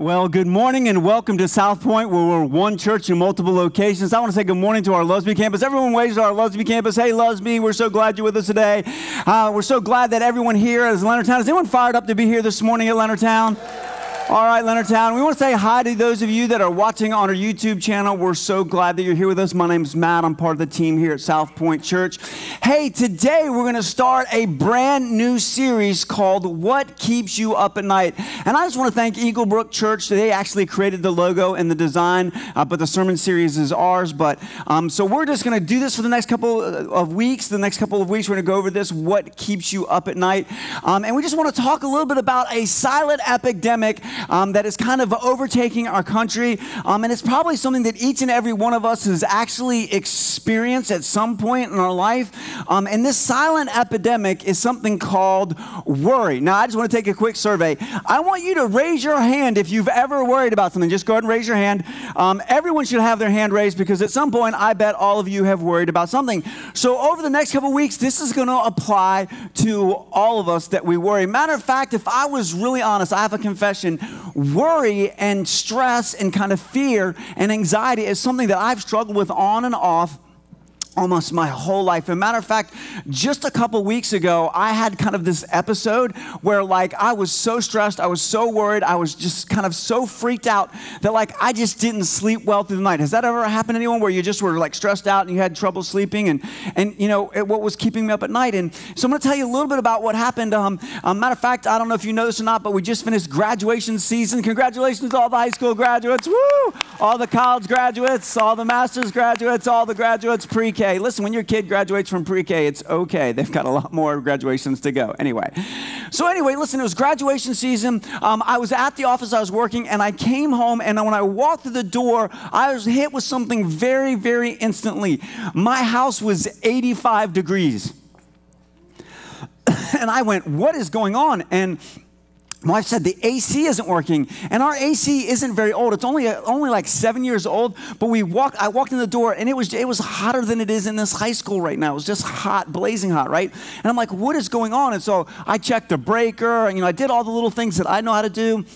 Well, good morning and welcome to South Point, where we're one church in multiple locations. I want to say good morning to our Lusby campus. Everyone waves to our Lusby campus. Hey, Lusby, we're so glad you're with us today. Uh, we're so glad that everyone here is Leonardtown. Is anyone fired up to be here this morning at Leonardtown? All right, Leonardtown. We want to say hi to those of you that are watching on our YouTube channel. We're so glad that you're here with us. My name is Matt. I'm part of the team here at South Point Church. Hey, today we're going to start a brand new series called What Keeps You Up at Night. And I just want to thank Eaglebrook Church. They actually created the logo and the design, uh, but the sermon series is ours. But um, so we're just going to do this for the next couple of weeks. The next couple of weeks, we're going to go over this What Keeps You Up at Night. Um, and we just want to talk a little bit about a silent epidemic um, that is kind of overtaking our country. Um, and it's probably something that each and every one of us has actually experienced at some point in our life. Um, and this silent epidemic is something called worry. Now, I just want to take a quick survey. I want you to raise your hand if you've ever worried about something. Just go ahead and raise your hand. Um, everyone should have their hand raised because at some point, I bet all of you have worried about something. So, over the next couple weeks, this is going to apply to all of us that we worry. Matter of fact, if I was really honest, I have a confession worry and stress and kind of fear and anxiety is something that I've struggled with on and off almost my whole life. As a matter of fact, just a couple weeks ago, I had kind of this episode where like I was so stressed, I was so worried, I was just kind of so freaked out that like I just didn't sleep well through the night. Has that ever happened to anyone where you just were like stressed out and you had trouble sleeping and and you know it, what was keeping me up at night? And so I'm going to tell you a little bit about what happened. Um, um, matter of fact, I don't know if you know this or not, but we just finished graduation season. Congratulations to all the high school graduates, woo! All the college graduates, all the master's graduates, all the graduates pre-K Listen, when your kid graduates from pre-K, it's okay. They've got a lot more graduations to go. Anyway, so anyway, listen, it was graduation season. Um, I was at the office I was working, and I came home, and when I walked through the door, I was hit with something very, very instantly. My house was 85 degrees. and I went, what is going on? And my wife said the AC isn't working, and our AC isn't very old. It's only only like seven years old. But we walked. I walked in the door, and it was it was hotter than it is in this high school right now. It was just hot, blazing hot, right? And I'm like, what is going on? And so I checked the breaker, and you know, I did all the little things that I know how to do.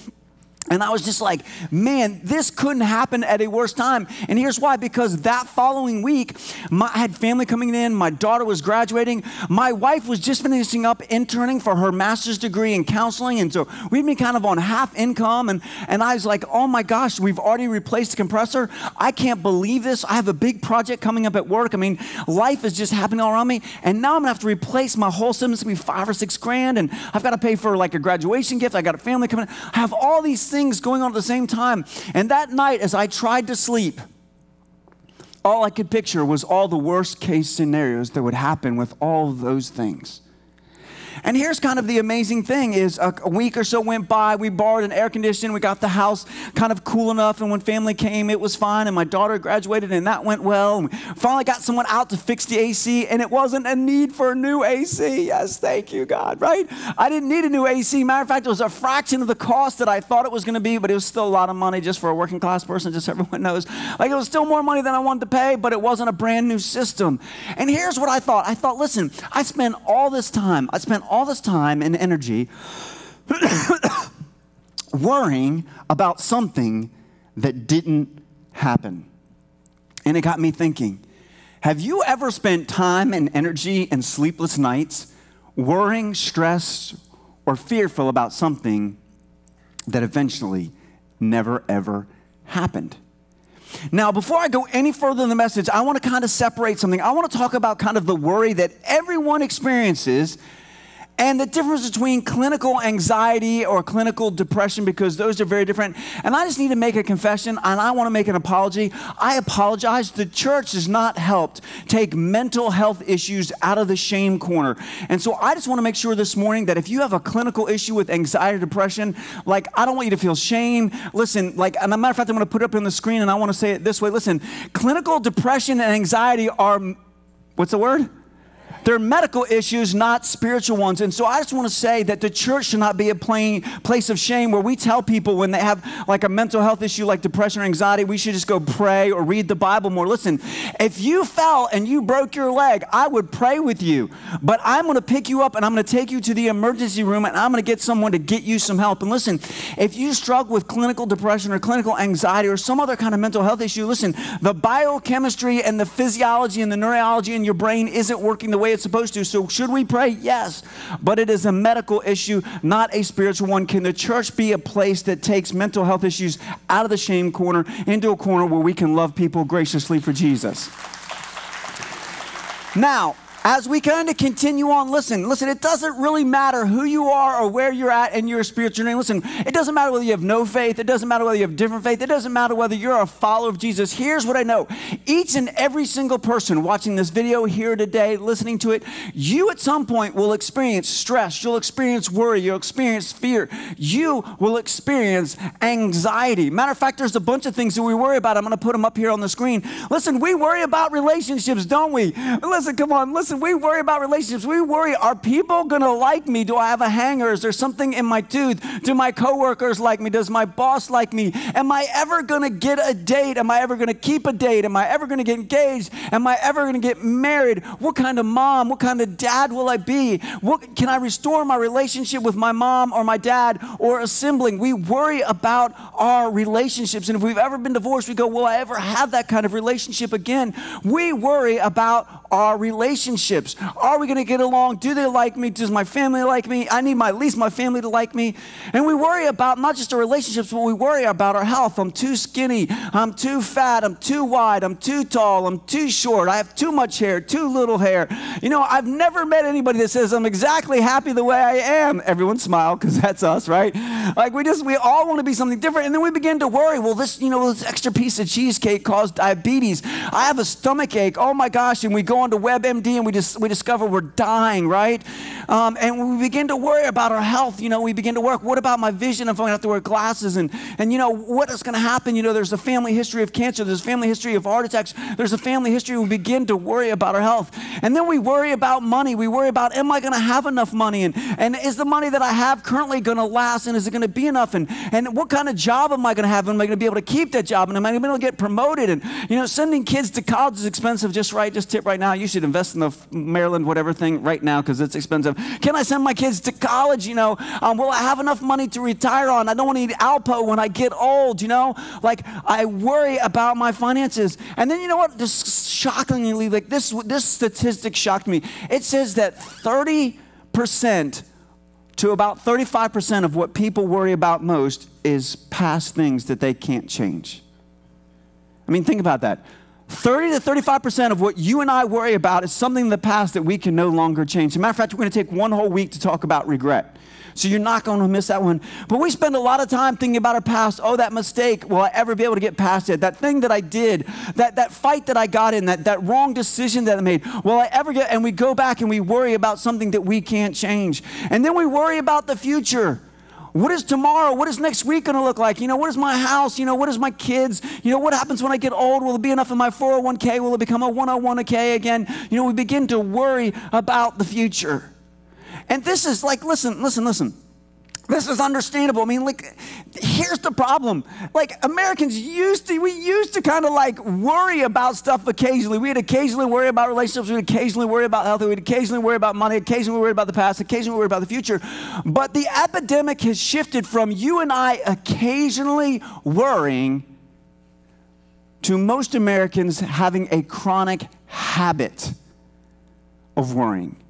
And I was just like, man, this couldn't happen at a worse time. And here's why because that following week, my, I had family coming in, my daughter was graduating, my wife was just finishing up interning for her master's degree in counseling. And so we'd been kind of on half income. And, and I was like, oh my gosh, we've already replaced the compressor. I can't believe this. I have a big project coming up at work. I mean, life is just happening all around me. And now I'm gonna have to replace my whole system. It's gonna be five or six grand. And I've got to pay for like a graduation gift. I got a family coming. I have all these things going on at the same time. And that night, as I tried to sleep, all I could picture was all the worst case scenarios that would happen with all those things. And here's kind of the amazing thing is a, a, week or so went by, we borrowed an air conditioner, we got the house kind of cool enough, and when family came, it was fine, and my daughter graduated, and that went well. And we finally got someone out to fix the AC, and it wasn't a need for a new AC. Yes, thank you, God, right? I didn't need a new AC. Matter of fact, it was a fraction of the cost that I thought it was going to be, but it was still a lot of money just for a working class person, just so everyone knows. Like it was still more money than I wanted to pay, but it wasn't a brand new system. And here's what I thought. I thought, listen, I spent all this time, I spent all this time and energy worrying about something that didn't happen. And it got me thinking have you ever spent time and energy and sleepless nights worrying, stressed, or fearful about something that eventually never ever happened? Now, before I go any further in the message, I want to kind of separate something. I want to talk about kind of the worry that everyone experiences and the difference between clinical anxiety or clinical depression, because those are very different. And I just need to make a confession and I want to make an apology. I apologize. The church has not helped take mental health issues out of the shame corner. And so I just want to make sure this morning that if you have a clinical issue with anxiety or depression, like I don't want you to feel shame. Listen, like, and a matter of fact, I'm going to put it up on the screen and I want to say it this way. Listen, clinical depression and anxiety are, what's the word? They're medical issues, not spiritual ones. And so I just want to say that the church should not be a plain place of shame where we tell people when they have like a mental health issue like depression or anxiety, we should just go pray or read the Bible more. Listen, if you fell and you broke your leg, I would pray with you. But I'm going to pick you up and I'm going to take you to the emergency room and I'm going to get someone to get you some help. And listen, if you struggle with clinical depression or clinical anxiety or some other kind of mental health issue, listen, the biochemistry and the physiology and the neurology in your brain isn't working the way it's supposed to. So should we pray? Yes. But it is a medical issue, not a spiritual one. Can the church be a place that takes mental health issues out of the shame corner into a corner where we can love people graciously for Jesus? Now, as we kind of continue on, listen, listen, it doesn't really matter who you are or where you're at in your spiritual journey. Listen, it doesn't matter whether you have no faith, it doesn't matter whether you have different faith, it doesn't matter whether you're a follower of Jesus. Here's what I know each and every single person watching this video here today, listening to it, you at some point will experience stress, you'll experience worry, you'll experience fear, you will experience anxiety. Matter of fact, there's a bunch of things that we worry about. I'm going to put them up here on the screen. Listen, we worry about relationships, don't we? Listen, come on, listen listen, we worry about relationships. We worry, are people going to like me? Do I have a hanger? Is there something in my tooth? Do my coworkers like me? Does my boss like me? Am I ever going to get a date? Am I ever going to keep a date? Am I ever going to get engaged? Am I ever going to get married? What kind of mom? What kind of dad will I be? What, can I restore my relationship with my mom or my dad or a sibling? We worry about our relationships. And if we've ever been divorced, we go, Will I ever have that kind of relationship again? We worry about our relationships. Are we going to get along? Do they like me? Does my family like me? I need my, at least my family to like me. And we worry about not just our relationships, but we worry about our health. I'm too skinny. I'm too fat. I'm too wide. I'm too tall. I'm too short. I have too much hair, too little hair. You know, I've never met anybody that says I'm exactly happy the way I am. Everyone smile because that's us, right? Like we just, we all want to be something different. And then we begin to worry. Well, this, you know, this extra piece of cheesecake caused diabetes. I have a stomach ache. Oh my gosh. And we go on to WebMD and we just we discover we're dying, right? Um, and we begin to worry about our health. You know, we begin to work. What about my vision if I'm going to have to wear glasses? And and you know what is going to happen? You know, there's a family history of cancer. There's a family history of heart attacks. There's a family history. We begin to worry about our health, and then we worry about money. We worry about am I going to have enough money? And and is the money that I have currently going to last? And is it going to be enough? And and what kind of job am I going to have? Am I going to be able to keep that job? And am I going to be able to get promoted? And you know, sending kids to college is expensive. Just right, just tip right now you should invest in the Maryland whatever thing right now because it's expensive. Can I send my kids to college? You know, um, will I have enough money to retire on? I don't want to eat Alpo when I get old. You know, like I worry about my finances. And then you know what? Just shockingly, like this this statistic shocked me. It says that thirty percent to about 35% of what people worry about most is past things that they can't change. I mean, think about that. 30 to 35% of what you and I worry about is something in the past that we can no longer change. As a matter of fact, we're going to take one whole week to talk about regret. So you're not going to miss that one. But we spend a lot of time thinking about our past. Oh, that mistake. Will I ever be able to get past it? That thing that I did, that, that fight that I got in, that, that wrong decision that I made. Will I ever get? And we go back and we worry about something that we can't change. And then we worry about the future. What is tomorrow? What is next week going to look like? You know, what is my house? You know, what is my kids? You know, what happens when I get old? Will it be enough in my 401k? Will it become a 101k again? You know, we begin to worry about the future. And this is like, listen, listen, listen. This is understandable. I mean, like, here's the problem. Like, Americans used to, we used to kind of like worry about stuff occasionally. We'd occasionally worry about relationships. We'd occasionally worry about health. We'd occasionally worry about money. Occasionally worry about the past. Occasionally worry about the future. But the epidemic has shifted from you and I occasionally worrying to most Americans having a chronic habit of worrying.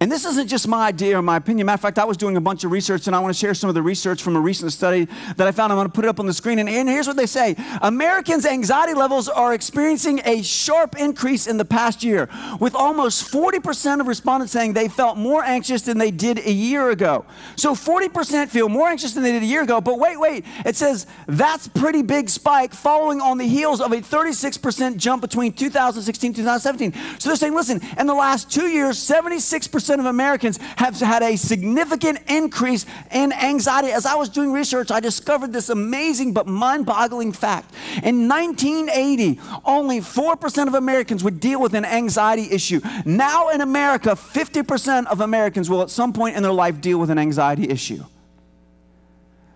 And this isn't just my idea or my opinion. Matter of fact, I was doing a bunch of research and I want to share some of the research from a recent study that I found. I'm going to put it up on the screen. And, and here's what they say Americans' anxiety levels are experiencing a sharp increase in the past year, with almost 40% of respondents saying they felt more anxious than they did a year ago. So 40% feel more anxious than they did a year ago. But wait, wait. It says that's pretty big spike following on the heels of a 36% jump between 2016 and 2017. So they're saying, listen, in the last two years, 76% 50% of Americans have had a significant increase in anxiety. As I was doing research, I discovered this amazing but mind boggling fact. In 1980, only 4% of Americans would deal with an anxiety issue. Now in America, 50% of Americans will at some point in their life deal with an anxiety issue.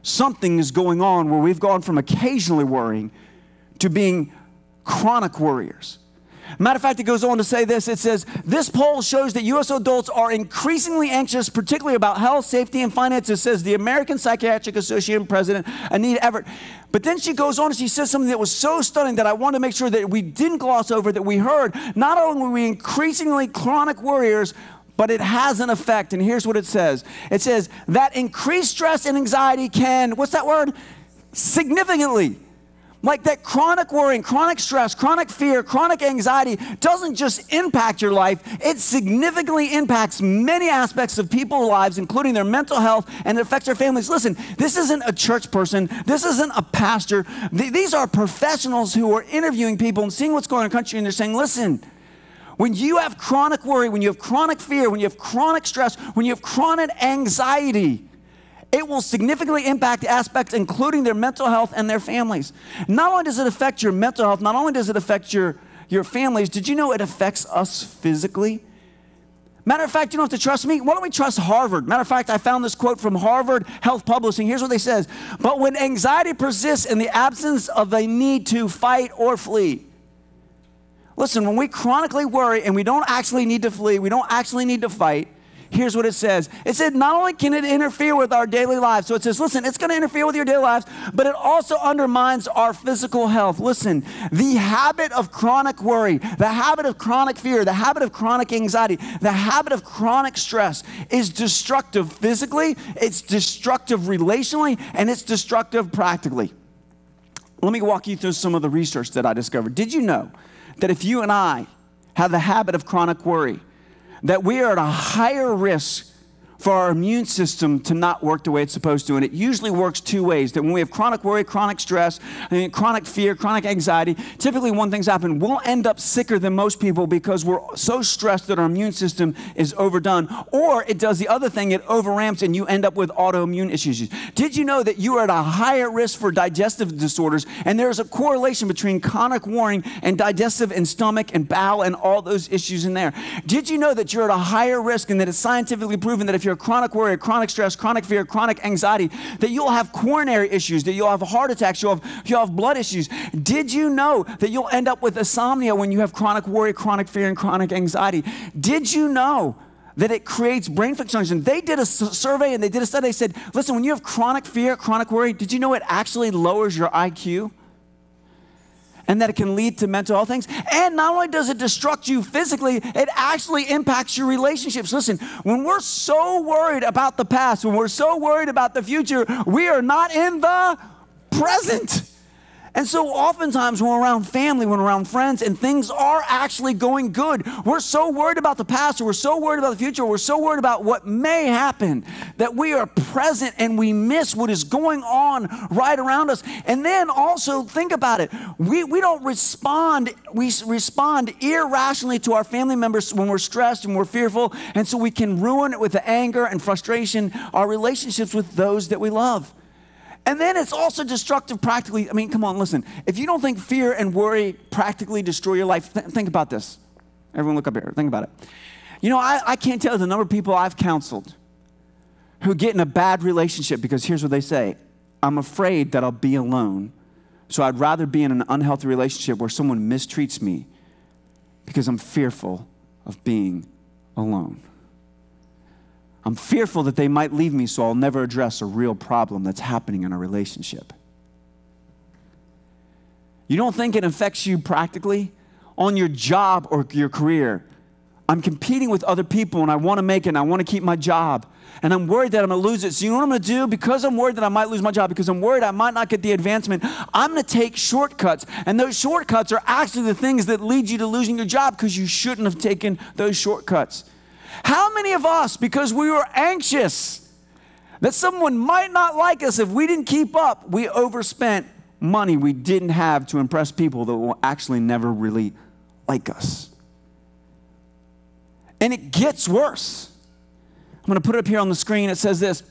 Something is going on where we've gone from occasionally worrying to being chronic worriers. Matter of fact, it goes on to say this it says, This poll shows that U.S. adults are increasingly anxious, particularly about health, safety, and finances, says the American Psychiatric Association president, Anita Everett. But then she goes on and she says something that was so stunning that I want to make sure that we didn't gloss over, that we heard. Not only are we increasingly chronic worriers, but it has an effect. And here's what it says it says that increased stress and anxiety can, what's that word? Significantly like that chronic worrying, chronic stress, chronic fear, chronic anxiety doesn't just impact your life, it significantly impacts many aspects of people's lives, including their mental health, and it affects their families. Listen, this isn't a church person, this isn't a pastor. These are professionals who are interviewing people and seeing what's going on in the country, and they're saying, listen, when you have chronic worry, when you have chronic fear, when you have chronic stress, when you have chronic anxiety, it will significantly impact aspects, including their mental health and their families. Not only does it affect your mental health, not only does it affect your, your families, did you know it affects us physically? Matter of fact, you don't have to trust me. Why don't we trust Harvard? Matter of fact, I found this quote from Harvard Health Publishing. Here's what they says. But when anxiety persists in the absence of a need to fight or flee, Listen, when we chronically worry and we don't actually need to flee, we don't actually need to fight, here's what it says. It said not only can it interfere with our daily lives, so it says, listen, it's going to interfere with your daily lives, but it also undermines our physical health. Listen, the habit of chronic worry, the habit of chronic fear, the habit of chronic anxiety, the habit of chronic stress is destructive physically, it's destructive relationally, and it's destructive practically. Let me walk you through some of the research that I discovered. Did you know that if you and I have the habit of chronic worry, that we are at a higher risk for our immune system to not work the way it's supposed to. And it usually works two ways that when we have chronic worry, chronic stress, chronic fear, chronic anxiety, typically one thing's happen. We'll end up sicker than most people because we're so stressed that our immune system is overdone. Or it does the other thing, it overramps and you end up with autoimmune issues. Did you know that you are at a higher risk for digestive disorders? And there's a correlation between chronic worrying and digestive and stomach and bowel and all those issues in there. Did you know that you're at a higher risk and that it's scientifically proven that if you're chronic worry, chronic stress, chronic fear, chronic anxiety, that you'll have coronary issues, that you'll have heart attacks, you'll have, you'll have blood issues. Did you know that you'll end up with insomnia when you have chronic worry, chronic fear, and chronic anxiety? Did you know? that it creates brain dysfunction. They did a survey and they did a study. They said, listen, when you have chronic fear, chronic worry, did you know it actually lowers your IQ? And that it can lead to mental health things. And not only does it destruct you physically, it actually impacts your relationships. Listen, when we're so worried about the past, when we're so worried about the future, we are not in the present. And so, oftentimes, when we're around family, when we're around friends, and things are actually going good, we're so worried about the past, or we're so worried about the future, or we're so worried about what may happen that we are present and we miss what is going on right around us. And then also, think about it we, we don't respond, we respond irrationally to our family members when we're stressed and we're fearful. And so, we can ruin it with the anger and frustration our relationships with those that we love. And then it's also destructive practically. I mean, come on, listen. If you don't think fear and worry practically destroy your life, th- think about this. Everyone, look up here. Think about it. You know, I, I can't tell you the number of people I've counseled who get in a bad relationship because here's what they say I'm afraid that I'll be alone. So I'd rather be in an unhealthy relationship where someone mistreats me because I'm fearful of being alone. I'm fearful that they might leave me, so I'll never address a real problem that's happening in a relationship. You don't think it affects you practically? On your job or your career. I'm competing with other people and I want to make it and I want to keep my job. And I'm worried that I'm going to lose it. So, you know what I'm going to do? Because I'm worried that I might lose my job, because I'm worried I might not get the advancement, I'm going to take shortcuts. And those shortcuts are actually the things that lead you to losing your job because you shouldn't have taken those shortcuts. How many of us, because we were anxious that someone might not like us if we didn't keep up, we overspent money we didn't have to impress people that will actually never really like us? And it gets worse. I'm going to put it up here on the screen. It says this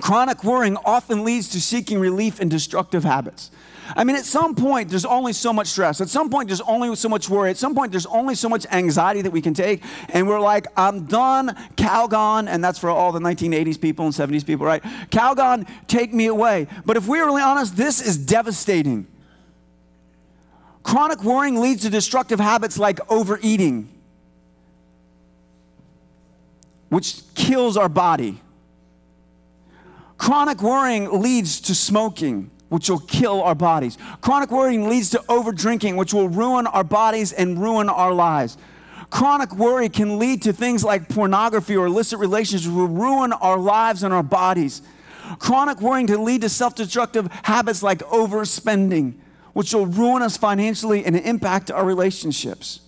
Chronic worrying often leads to seeking relief in destructive habits. I mean, at some point, there's only so much stress. At some point, there's only so much worry. At some point, there's only so much anxiety that we can take. And we're like, I'm done, Calgon. And that's for all the 1980s people and 70s people, right? Calgon, take me away. But if we're really honest, this is devastating. Chronic worrying leads to destructive habits like overeating, which kills our body. Chronic worrying leads to smoking, which will kill our bodies. Chronic worrying leads to over drinking, which will ruin our bodies and ruin our lives. Chronic worry can lead to things like pornography or illicit relationships, which will ruin our lives and our bodies. Chronic worrying can lead to self destructive habits like overspending, which will ruin us financially and impact our relationships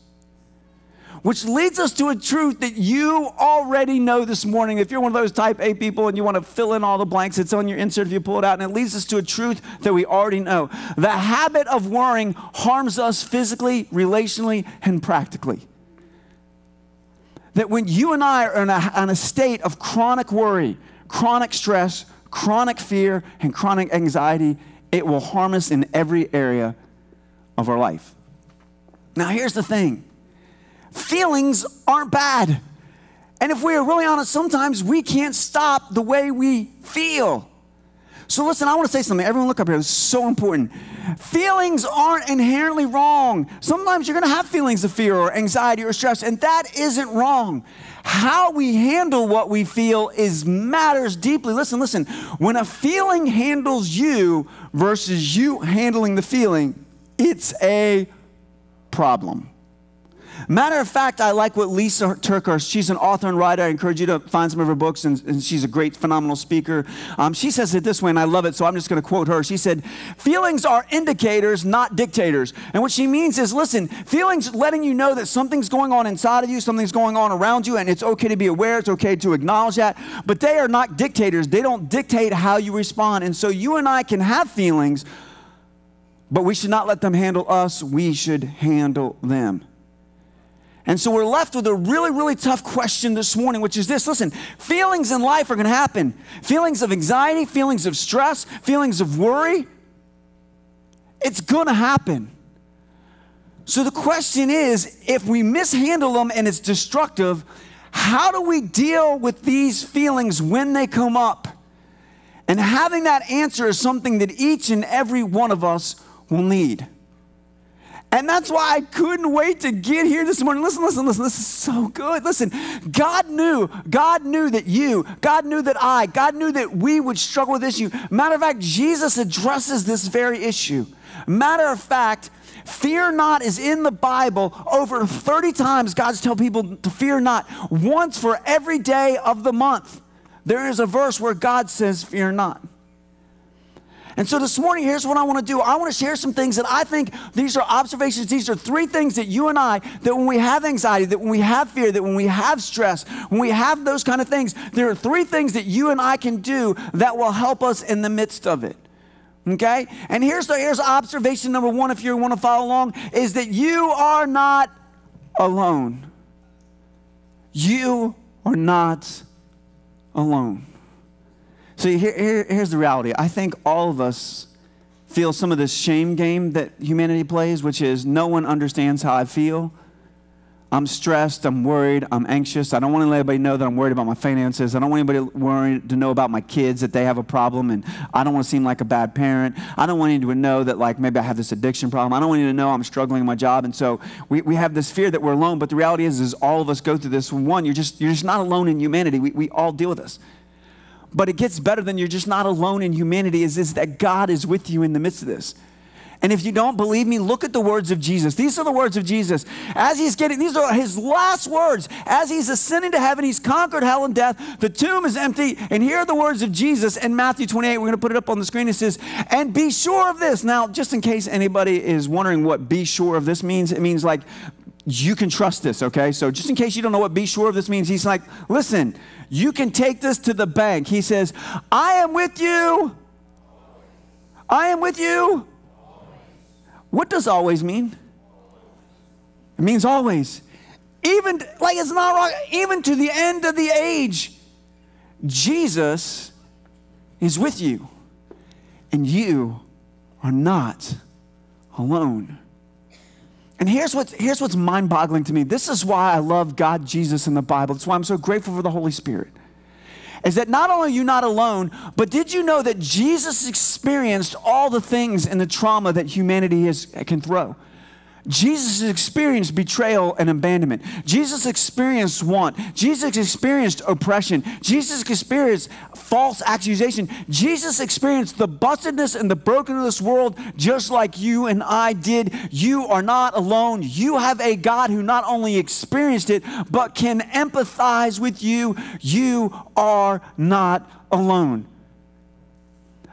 which leads us to a truth that you already know this morning. If you're one of those type A people and you want to fill in all the blanks, it's on your insert if you pull it out. And it leads us to a truth that we already know. The habit of worrying harms us physically, relationally, and practically. That when you and I are in a, in a state of chronic worry, chronic stress, chronic fear, and chronic anxiety, it will harm us in every area of our life. Now, here's the thing feelings aren't bad. And if we are really honest, sometimes we can't stop the way we feel. So, listen, I want to say something. Everyone, look up here. It's so important. Feelings aren't inherently wrong. Sometimes you're going to have feelings of fear or anxiety or stress, and that isn't wrong. How we handle what we feel is matters deeply. Listen, listen. When a feeling handles you versus you handling the feeling, it's a problem. Matter of fact, I like what Lysa TerKeurst, she's an author and writer. I encourage you to find some of her books, and, and she's a great, phenomenal speaker. Um, she says it this way, and I love it, so I'm just going to quote her. She said, Feelings are indicators, not dictators. And what she means is listen, feelings letting you know that something's going on inside of you, something's going on around you, and it's okay to be aware, it's okay to acknowledge that. But they are not dictators, they don't dictate how you respond. And so you and I can have feelings, but we should not let them handle us, we should handle them. And so we're left with a really, really tough question this morning, which is this listen, feelings in life are going to happen. Feelings of anxiety, feelings of stress, feelings of worry. It's going to happen. So the question is if we mishandle them and it's destructive, how do we deal with these feelings when they come up? And having that answer is something that each and every one of us will need. And that's why I couldn't wait to get here this morning. Listen, listen, listen. This is so good. Listen, God knew, God knew that you, God knew that I, God knew that we would struggle with this issue. Matter of fact, Jesus addresses this very issue. Matter of fact, Fear not is in the Bible over 30 times. God's tell people to fear not. Once for every day of the month, there is a verse where God says, Fear not. And so this morning, here's what I want to do. I want to share some things that I think these are observations. These are three things that you and I, that when we have anxiety, that when we have fear, that when we have stress, when we have those kind of things, there are three things that you and I can do that will help us in the midst of it. Okay? And here's the here's observation number one, if you want to follow along, is that you are not alone. You are not alone. So here, here, here's the reality. I think all of us feel some of this shame game that humanity plays, which is no one understands how I feel. I'm stressed, I'm worried, I'm anxious. I don't want to let anybody know that I'm worried about my finances. I don't want anybody worried to know about my kids that they have a problem and I don't want to seem like a bad parent. I don't want anyone to know that like maybe I have this addiction problem. I don't want anyone to know I'm struggling in my job. And so we, we have this fear that we're alone, but the reality is is all of us go through this. One, you're just you're just not alone in humanity. We, we all deal with this. But it gets better than you're just not alone in humanity, is, is that God is with you in the midst of this. And if you don't believe me, look at the words of Jesus. These are the words of Jesus. As he's getting, these are his last words. As he's ascending to heaven, he's conquered hell and death. The tomb is empty. And here are the words of Jesus in Matthew 28. We're going to put it up on the screen. It says, And be sure of this. Now, just in case anybody is wondering what be sure of this means, it means like you can trust this, okay? So just in case you don't know what be sure of this means, he's like, listen, you can take this to the bank. He says, I am with you. I am with you. What does always mean? It means always. Even, like it's not wrong, even to the end of the age. Jesus is with you, and you are not alone. And here's what's, here's what's mind boggling to me. This is why I love God, Jesus, and the Bible. That's why I'm so grateful for the Holy Spirit. Is that not only are you not alone, but did you know that Jesus experienced all the things and the trauma that humanity has, can throw? Jesus experienced betrayal and abandonment. Jesus experienced want. Jesus experienced oppression. Jesus experienced false accusation. Jesus experienced the bustedness and the brokenness of this world just like you and I did. You are not alone. You have a God who not only experienced it, but can empathize with you. You are not alone.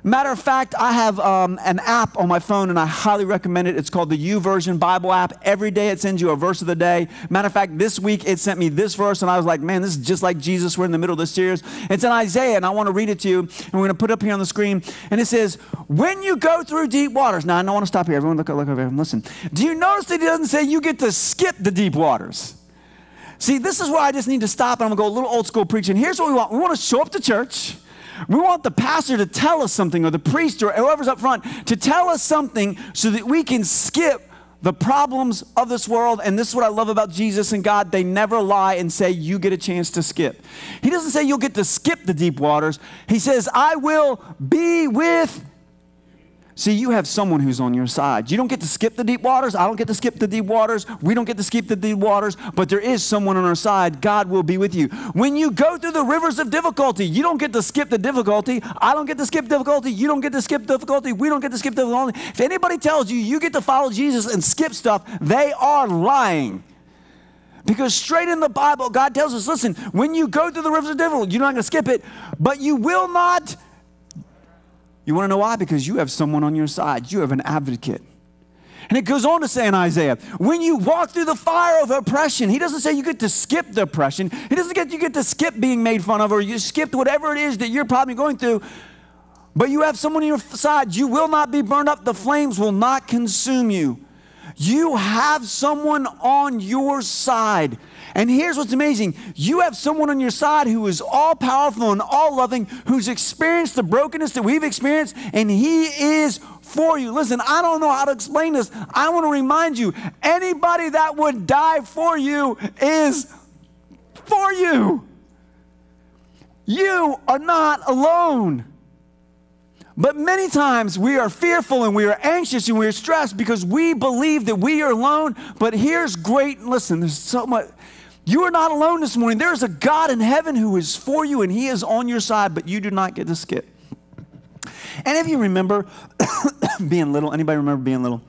Matter of fact, I have um, an app on my phone and I highly recommend it. It's called the YouVersion Bible app. Every day it sends you a verse of the day. Matter of fact, this week it sent me this verse and I was like, man, this is just like Jesus. We're in the middle of this series. It's in Isaiah and I want to read it to you. And we're going to put it up here on the screen. And it says, when you go through deep waters. Now, I don't want to stop here. Everyone look, look over here and listen. Do you notice that he doesn't say you get to skip the deep waters? See, this is where I just need to stop and I'm going to go a little old school preaching. Here's what we want. We want to show up to church. We want the pastor to tell us something, or the priest, or whoever's up front, to tell us something so that we can skip the problems of this world. And this is what I love about Jesus and God. They never lie and say, You get a chance to skip. He doesn't say you'll get to skip the deep waters. He says, I will be with See, you have someone who's on your side. You don't get to skip the deep waters. I don't get to skip the deep waters. We don't get to skip the deep waters, but there is someone on our side. God will be with you. When you go through the rivers of difficulty, you don't get to skip the difficulty. I don't get to skip difficulty. You don't get to skip difficulty. We don't get to skip difficulty. If anybody tells you you get to follow Jesus and skip stuff, they are lying. Because straight in the Bible, God tells us listen, when you go through the rivers of difficulty, you're not going to skip it, but you will not you want to know why? Because you have someone on your side, you have an advocate. And it goes on to say in Isaiah, when you walk through the fire of oppression, he doesn't say you get to skip the oppression. He doesn't get you get to skip being made fun of or you skipped whatever it is that you're probably going through. But you have someone on your side. You will not be burned up. The flames will not consume you. You have someone on your side. And here's what's amazing you have someone on your side who is all powerful and all loving, who's experienced the brokenness that we've experienced, and he is for you. Listen, I don't know how to explain this. I want to remind you anybody that would die for you is for you. You are not alone. But many times we are fearful and we are anxious and we are stressed because we believe that we are alone. But here's great listen, there's so much. You are not alone this morning. There is a God in heaven who is for you and he is on your side, but you do not get to skip. And if you remember being little, anybody remember being little?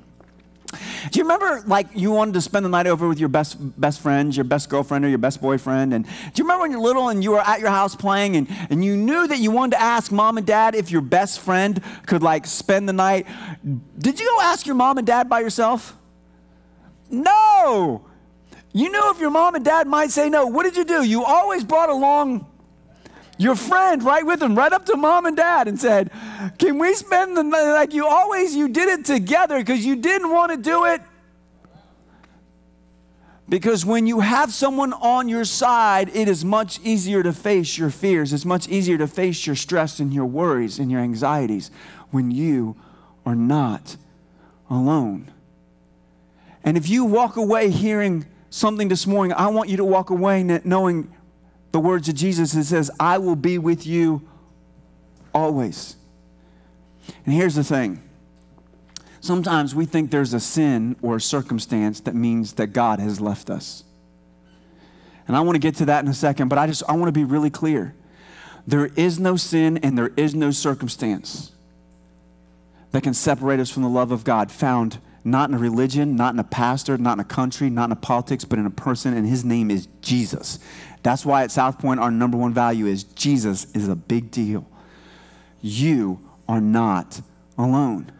Do you remember like you wanted to spend the night over with your best best friends, your best girlfriend or your best boyfriend? And do you remember when you're little and you were at your house playing and, and you knew that you wanted to ask mom and dad if your best friend could like spend the night? Did you go ask your mom and dad by yourself? No. You knew if your mom and dad might say no. What did you do? You always brought along your friend right with him, right up to mom and dad, and said, Can we spend the night? Like you always, you did it together because you didn't want to do it. Because when you have someone on your side, it is much easier to face your fears. It's much easier to face your stress and your worries and your anxieties when you are not alone. And if you walk away hearing something this morning, I want you to walk away knowing the words of Jesus. It says, I will be with you always. And here's the thing sometimes we think there's a sin or a circumstance that means that God has left us. And I want to get to that in a second, but I just I want to be really clear. There is no sin and there is no circumstance that can separate us from the love of God found not in a religion, not in a pastor, not in a country, not in a politics, but in a person, and his name is Jesus. That's why at South Point, our number one value is Jesus is a big deal. You are not alone.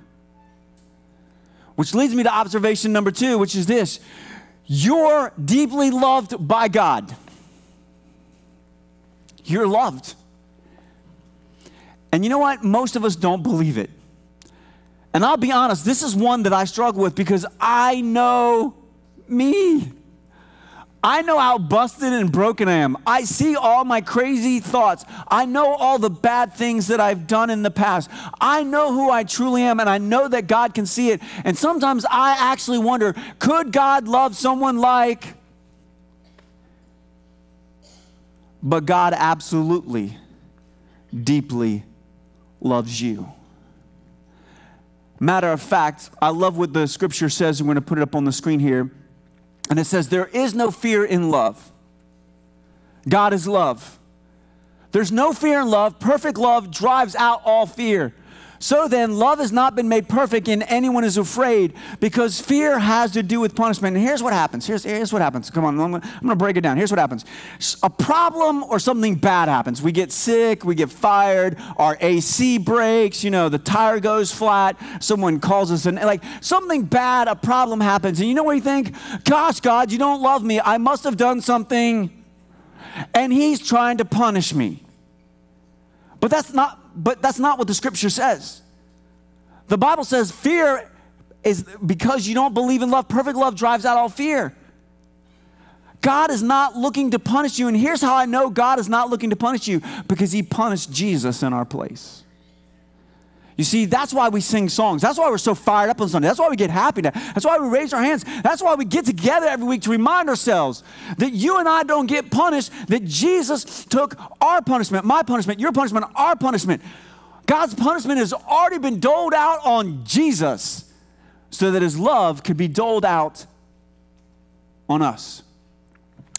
Which leads me to observation number two, which is this you're deeply loved by God. You're loved. And you know what? Most of us don't believe it. And I'll be honest, this is one that I struggle with because I know me. I know how busted and broken I am. I see all my crazy thoughts. I know all the bad things that I've done in the past. I know who I truly am, and I know that God can see it. And sometimes I actually wonder could God love someone like. But God absolutely, deeply loves you. Matter of fact, I love what the scripture says. I'm going to put it up on the screen here. And it says, There is no fear in love. God is love. There's no fear in love. Perfect love drives out all fear. So then, love has not been made perfect, and anyone is afraid because fear has to do with punishment. And here's what happens. Here's, here's what happens. Come on, I'm going to break it down. Here's what happens a problem or something bad happens. We get sick, we get fired, our AC breaks, you know, the tire goes flat, someone calls us, and like something bad, a problem happens. And you know what you think? Gosh, God, you don't love me. I must have done something, and He's trying to punish me. But that's not but that's not what the scripture says. The Bible says fear is because you don't believe in love. Perfect love drives out all fear. God is not looking to punish you. And here's how I know God is not looking to punish you because he punished Jesus in our place. You see, that's why we sing songs. That's why we're so fired up on Sunday. That's why we get happy. That's why we raise our hands. That's why we get together every week to remind ourselves that you and I don't get punished, that Jesus took our punishment, my punishment, your punishment, our punishment. God's punishment has already been doled out on Jesus so that his love could be doled out on us.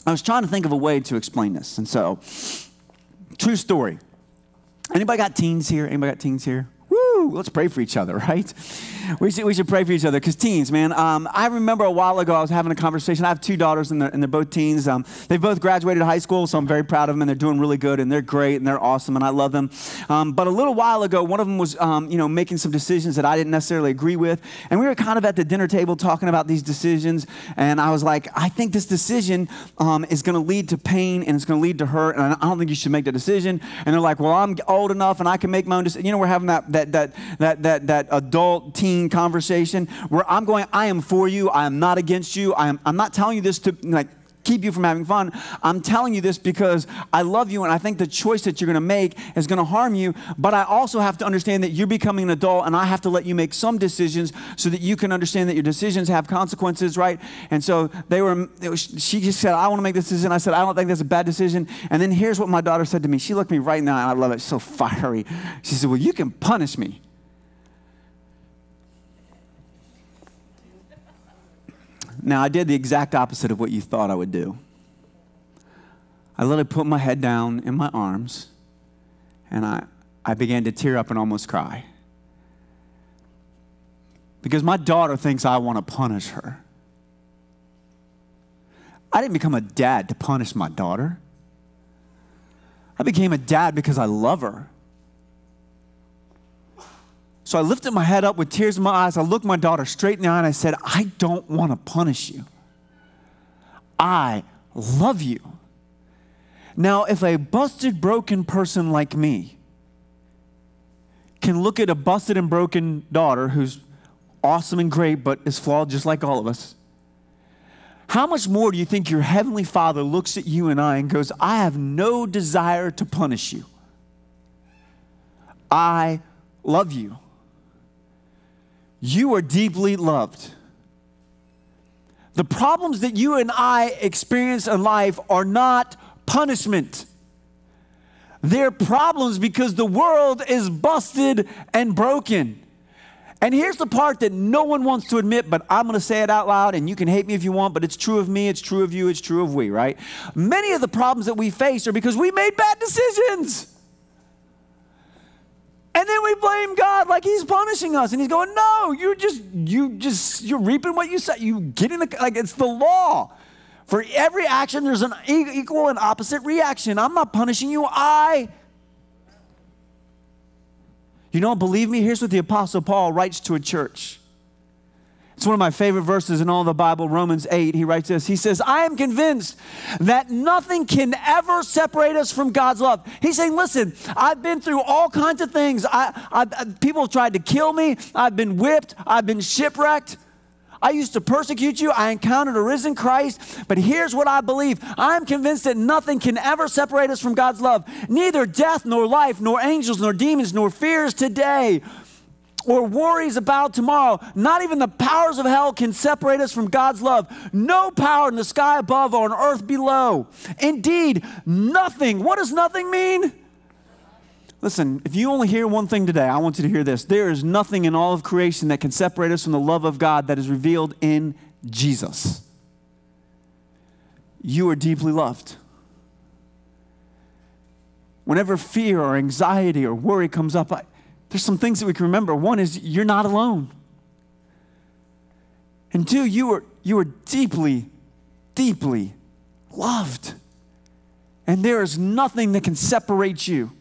I was trying to think of a way to explain this. And so, true story. Anybody got teens here? Anybody got teens here? Let's pray for each other, right? We should, we should pray for each other because teens, man. Um, I remember a while ago I was having a conversation. I have two daughters and they're, and they're both teens. Um, they both graduated high school, so I'm very proud of them and they're doing really good and they're great and they're awesome and I love them. Um, but a little while ago, one of them was, um, you know, making some decisions that I didn't necessarily agree with. And we were kind of at the dinner table talking about these decisions. And I was like, I think this decision um, is going to lead to pain and it's going to lead to hurt. And I don't think you should make the decision. And they're like, well, I'm old enough and I can make my own decision. You know, we're having that, that, that, that, that, that adult teen conversation where I'm going, I am for you, I am not against you. I am, I'm not telling you this to like keep you from having fun. I'm telling you this because I love you and I think the choice that you're going to make is going to harm you. But I also have to understand that you're becoming an adult and I have to let you make some decisions so that you can understand that your decisions have consequences, right? And so they were, was, she just said, I want to make this decision. I said, I don't think that's a bad decision. And then here's what my daughter said to me. She looked me right now and I love it. so fiery. She said, Well, you can punish me. Now, I did the exact opposite of what you thought I would do. I literally put my head down in my arms and I, I began to tear up and almost cry. Because my daughter thinks I want to punish her. I didn't become a dad to punish my daughter. I became a dad because I love her. So I lifted my head up with tears in my eyes. I looked my daughter straight in the eye and I said, I don't want to punish you. I love you. Now, if a busted, broken person like me can look at a busted and broken daughter who's awesome and great but is flawed just like all of us, how much more do you think your Heavenly Father looks at you and I and goes, I have no desire to punish you? I love you. You are deeply loved. The problems that you and I experience in life are not punishment. They're problems because the world is busted and broken. And here's the part that no one wants to admit, but I'm going to say it out loud, and you can hate me if you want, but it's true of me, it's true of you, it's true of we, right? Many of the problems that we face are because we made bad decisions. And then we blame God like he's punishing us. And he's going, no, you're just, you just, you're reaping what you say. You get in the, like it's the law. For every action, there's an equal and opposite reaction. I'm not punishing you. I. You don't believe me? Here's what the Apostle Paul writes to a church. It's one of my favorite verses in all the Bible, Romans 8. He writes this He says, I am convinced that nothing can ever separate us from God's love. He's saying, Listen, I've been through all kinds of things. I, I, people have tried to kill me, I've been whipped, I've been shipwrecked. I used to persecute you. I encountered a risen Christ. But here's what I believe I'm convinced that nothing can ever separate us from God's love. Neither death, nor life, nor angels, nor demons, nor fears today or worries about tomorrow. Not even the powers of hell can separate us from God's love. No power in the sky above or on earth below. Indeed, nothing. What does nothing mean? Listen, if you only hear one thing today, I want you to hear this. There is nothing in all of creation that can separate us from the love of God that is revealed in Jesus. You are deeply loved. Whenever fear or anxiety or worry comes up, I, there's some things that we can remember. One is you're not alone. And two, you are, you are deeply, deeply loved. And there is nothing that can separate you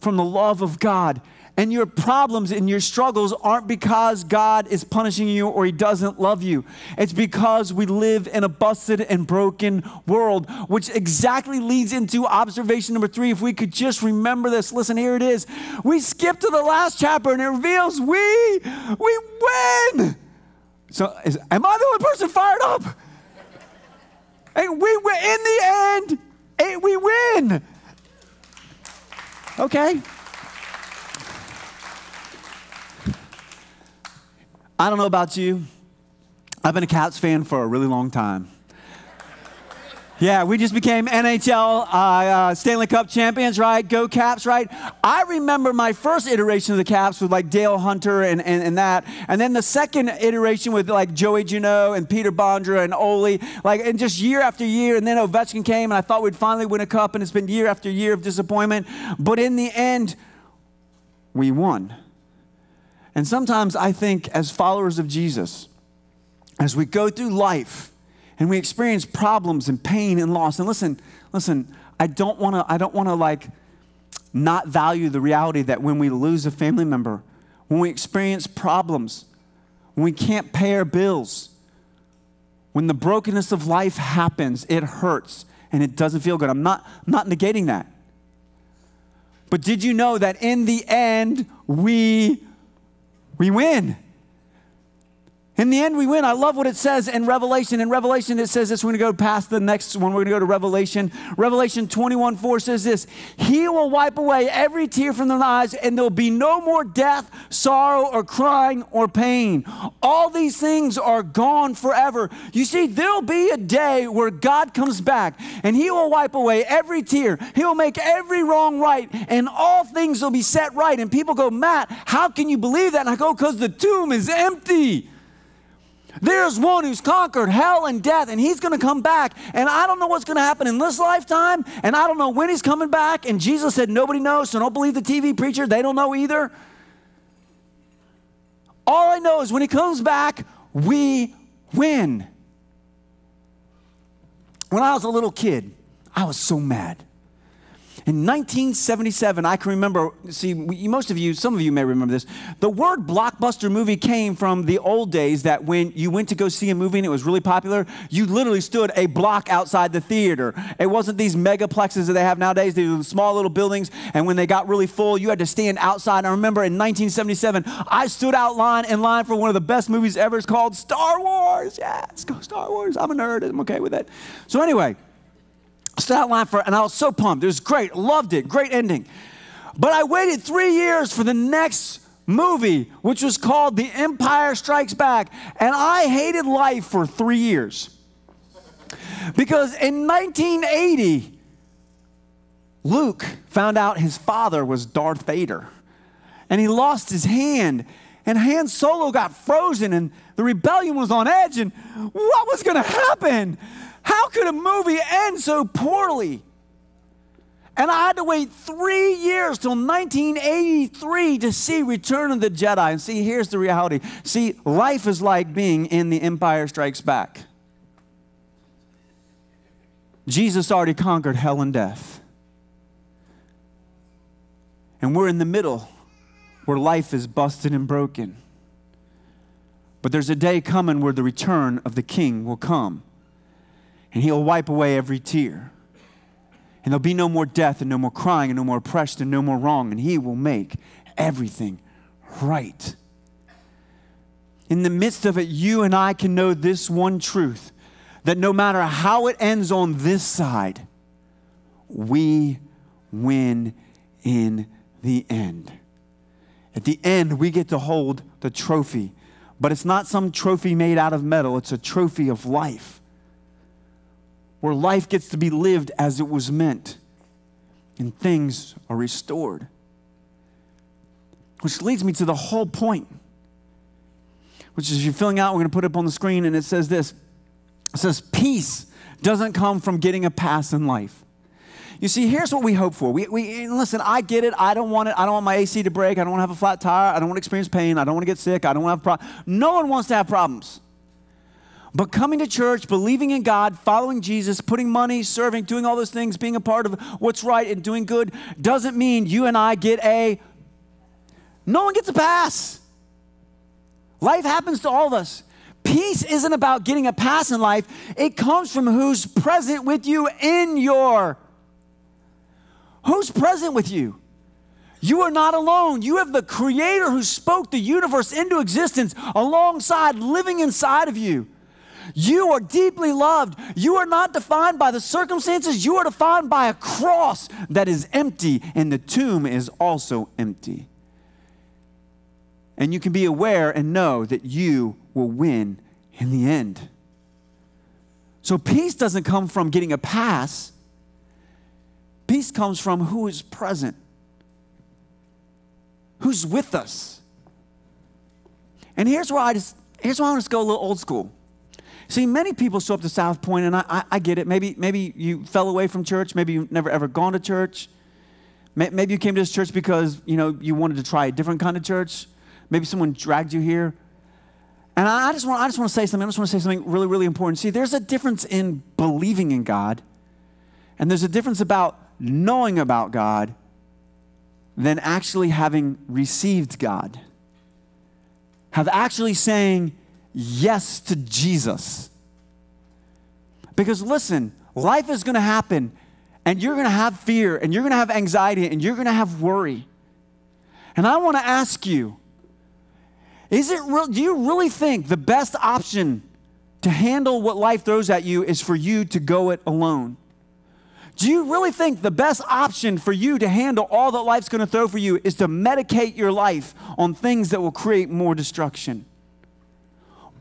from the love of God and your problems and your struggles aren't because God is punishing you or He doesn't love you. It's because we live in a busted and broken world, which exactly leads into observation number three. If we could just remember this, listen, here it is. We skip to the last chapter and it reveals we, we win. So, is, am I the only person fired up? And we, we in the end, we win. Okay. I don't know about you. I've been a Caps fan for a really long time. Yeah, we just became NHL uh, uh, Stanley Cup champions, right? Go Caps, right? I remember my first iteration of the Caps with like Dale Hunter and, and, and that. And then the second iteration with like Joey Juneau and Peter Bondra and Ole, like, and just year after year. And then Ovechkin came and I thought we'd finally win a cup, and it's been year after year of disappointment. But in the end, we won. And sometimes I think, as followers of Jesus, as we go through life and we experience problems and pain and loss, and listen, listen, I don't want to, I don't want to like not value the reality that when we lose a family member, when we experience problems, when we can't pay our bills, when the brokenness of life happens, it hurts and it doesn't feel good. I'm not, I'm not negating that. But did you know that in the end, we we win. In the end, we win. I love what it says in Revelation. In Revelation, it says this. We're going to go past the next one. We're going to go to Revelation. Revelation 21 4 says this He will wipe away every tear from their eyes, and there'll be no more death, sorrow, or crying or pain. All these things are gone forever. You see, there'll be a day where God comes back, and He will wipe away every tear. He will make every wrong right, and all things will be set right. And people go, Matt, how can you believe that? And I go, because the tomb is empty. There's one who's conquered hell and death, and he's going to come back. And I don't know what's going to happen in this lifetime, and I don't know when he's coming back. And Jesus said, Nobody knows, so don't believe the TV preacher. They don't know either. All I know is when he comes back, we win. When I was a little kid, I was so mad. In 1977, I can remember, see, most of you, some of you may remember this. The word blockbuster movie came from the old days that when you went to go see a movie and it was really popular, you literally stood a block outside the theater. It wasn't these megaplexes that they have nowadays, they were small little buildings, and when they got really full, you had to stand outside. I remember in 1977, I stood out line in line for one of the best movies ever. It's called Star Wars. Yeah, let's go Star Wars. I'm a nerd. I'm okay with that. So anyway, stood out line for and I was so pumped. It was great. Loved it. Great ending. But I waited three years for the next movie, which was called The Empire Strikes Back. And I hated life for three years. Because in 1980, Luke found out his father was Darth Vader. And he lost his hand. And Han Solo got frozen, and the rebellion was on edge. And what was going to happen? How could a movie end so poorly? And I had to wait three years till 1983 to see Return of the Jedi. And see, here's the reality. See, life is like being in The Empire Strikes Back. Jesus already conquered hell and death. And we're in the middle where life is busted and broken. But there's a day coming where the return of the King will come and he'll wipe away every tear. And there'll be no more death, and no more crying, and no more oppression, and no more wrong, and he will make everything right. in the midst of it, you and I can know this one truth that no matter how it ends on this side, we win in the end. At the end, we get to hold the trophy, but it's not some trophy made out of metal, it's a trophy of life, where life gets to be lived as it was meant and things are restored. Which leads me to the whole point, which is you're filling out, we're going to put it up on the screen, and it says this it says, Peace doesn't come from getting a pass in life. You see, here's what we hope for. We, we, listen, I get it. I don't want it. I don't want my AC to break. I don't want to have a flat tire. I don't want to experience pain. I don't want to get sick. I don't want to have problems. No one wants to have problems. But coming to church, believing in God, following Jesus, putting money, serving, doing all those things, being a part of what's right and doing good doesn't mean you and I get a, no one gets a pass. Life happens to all of us. Peace isn't about getting a pass in life, it comes from who's present with you in your. Who's present with you? You are not alone. You have the Creator who spoke the universe into existence alongside, living inside of you. You are deeply loved. You are not defined by the circumstances. You are defined by a cross that is empty, and the tomb is also empty. And you can be aware and know that you will win in the end. So, peace doesn't come from getting a pass, peace comes from who is present, who's with us. And here's where I just, here's where I want to go a little old school. See, many people show up to South Point, and I, I, I, get it. Maybe, maybe you fell away from church. Maybe you've never ever gone to church. Maybe you came to this church because you know you wanted to try a different kind of church. Maybe someone dragged you here. And I just want, I just want to say something. I just want to say something really, really important. See, there's a difference in believing in God, and there's a difference about knowing about God than actually having received God. Have actually saying, yes to Jesus. Because listen, life is going to happen, and you're going to have fear, and you're going to have anxiety, and you're going to have worry. And I want to ask you, is it real, do you really think the best option to handle what life throws at you is for you to go it alone? Do you really think the best option for you to handle all that life's going to throw for you is to medicate your life on things that will create more destruction?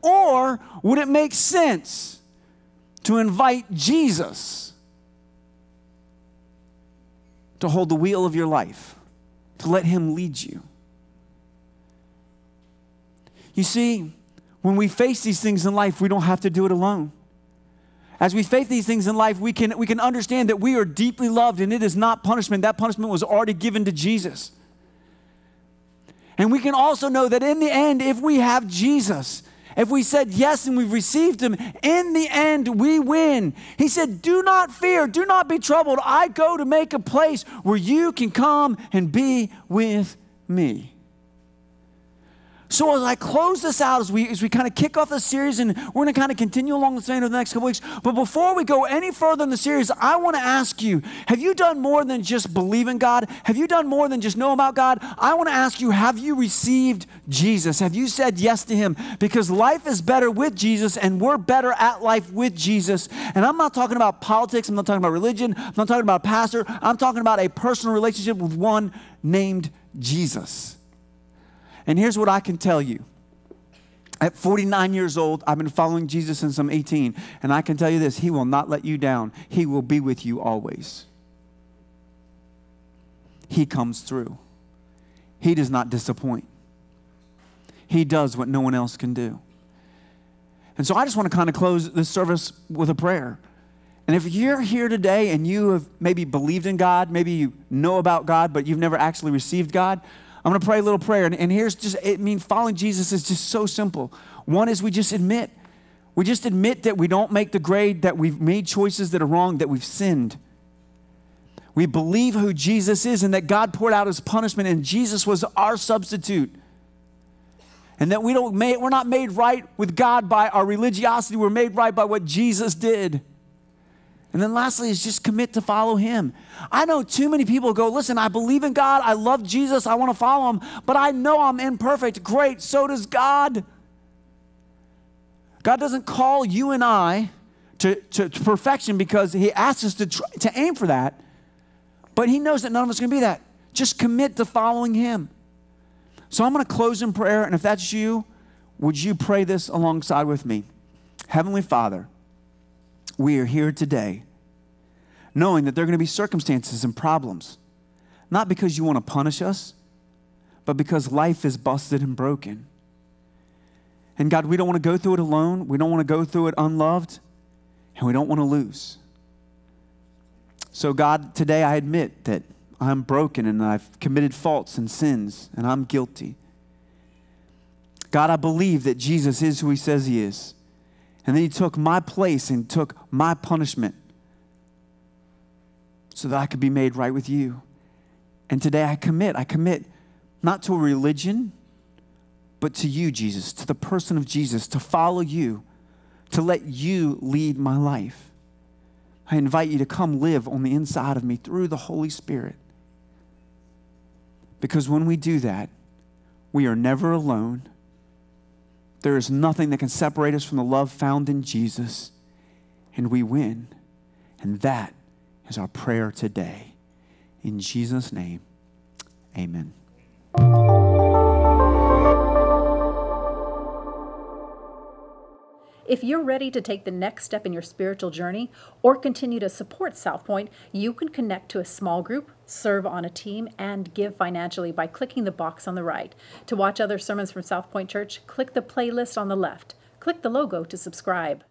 Or would it make sense to invite Jesus to hold the wheel of your life, to let Him lead you? You see, when we face these things in life, we don't have to do it alone. As we face these things in life, we can, we can understand that we are deeply loved and it is not punishment. That punishment was already given to Jesus. And we can also know that in the end, if we have Jesus, if we said yes and we've received him, in the end we win. He said, Do not fear, do not be troubled. I go to make a place where you can come and be with me. So as I close this out, as we, as we kind of kick off the series, and we're going to kind of continue along the same over the next couple weeks, but before we go any further in the series, I want to ask you, have you done more than just believe in God? Have you done more than just know about God? I want to ask you, have you received Jesus? Have you said yes to him? Because life is better with Jesus, and we're better at life with Jesus. And I'm not talking about politics, I'm not talking about religion, I'm not talking about a pastor, I'm talking about a personal relationship with one named Jesus. And here's what I can tell you. At 49 years old, I've been following Jesus since I'm 18. And I can tell you this He will not let you down, He will be with you always. He comes through, He does not disappoint. He does what no one else can do. And so I just want to kind of close this service with a prayer. And if you're here today and you have maybe believed in God, maybe you know about God, but you've never actually received God, I'm going to pray a little prayer. And, and here's just, it means following Jesus is just so simple. One is we just admit, we just admit that we don't make the grade, that we've made choices that are wrong, that we've sinned. We believe who Jesus is and that God poured out his punishment and Jesus was our substitute. And that we don't make, we're not made right with God by our religiosity, we're made right by what Jesus did. And then lastly is just commit to follow him. I know too many people go, listen, I believe in God, I love Jesus, I want to follow him, but I know I'm imperfect. Great, so does God. God doesn't call you and I to, to, to perfection because He asks us to, try, to aim for that, but He knows that none of us to be that. Just commit to following Him. So I'm going to close in prayer, and if that's you, would you pray this alongside with me? Heavenly Father, we are here today knowing that there are going to be circumstances and problems, not because you want to punish us, but because life is busted and broken. And God, we don't want to go through it alone. We don't want to go through it unloved, and we don't want to lose. So, God, today I admit that I'm broken and I've committed faults and sins, and I'm guilty. God, I believe that Jesus is who he says he is. And then he took my place and took my punishment so that I could be made right with you. And today I commit, I commit not to a religion, but to you, Jesus, to the person of Jesus, to follow you, to let you lead my life. I invite you to come live on the inside of me through the Holy Spirit. Because when we do that, we are never alone. There is nothing that can separate us from the love found in Jesus, and we win. And that is our prayer today. In Jesus' name, amen. If you're ready to take the next step in your spiritual journey or continue to support South Point, you can connect to a small group, serve on a team, and give financially by clicking the box on the right. To watch other sermons from South Point Church, click the playlist on the left. Click the logo to subscribe.